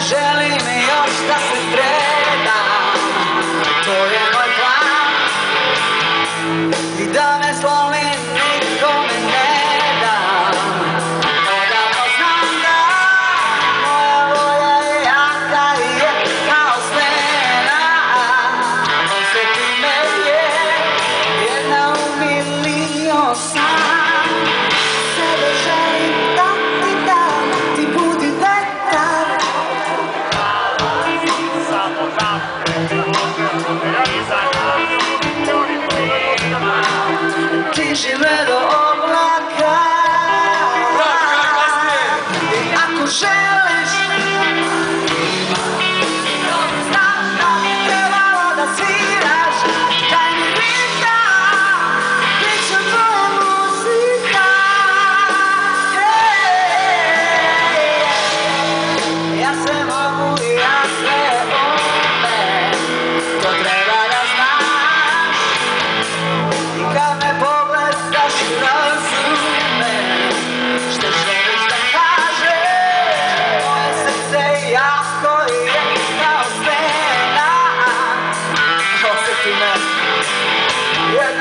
želim još da se predam. To je she let her